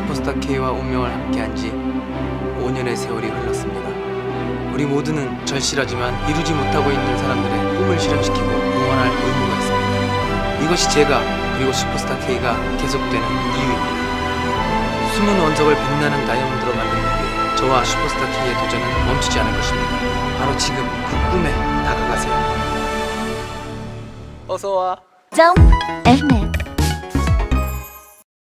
슈퍼스타 K와 운명을 함께한 지 5년의 세월이 흘렀습니다. 우리 모두는 절실하지만 이루지 못하고 있는 사람들의 꿈을 실현시키고 응원할 의무가 있습니다. 이것이 제가 그리고 슈퍼스타 K가 계속되는 이유입니다. 숨은 원석을 빛나는 다이아몬드로 만들기 위해 저와 슈퍼스타 K의 도전은 멈추지 않을 것입니다. 바로 지금 그 꿈에 다가가세요. 어서 와. 점